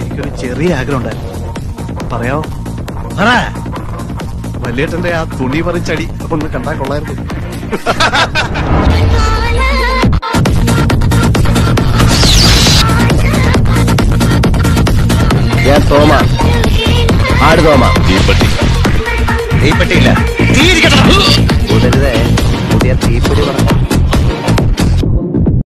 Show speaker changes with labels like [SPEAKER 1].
[SPEAKER 1] എനിക്കൊരു ചെറിയ ആഗ്രഹം ഉണ്ടായിരുന്നു. പറയാവോ?
[SPEAKER 2] പറ.
[SPEAKER 1] വലിയേട്ടന്റെ ആ തുണി പറിച്ചടി ഒന്ന് കണ്ടാ കൊള്ളായിരുന്നു.
[SPEAKER 2] തോമ. ആട് തോമ?
[SPEAKER 3] തീപ്പെട്ടി. തീപ്പെട്ടിയില്ല. തീ പുതിയ തീപ്പൊടി പറഞ്ഞു?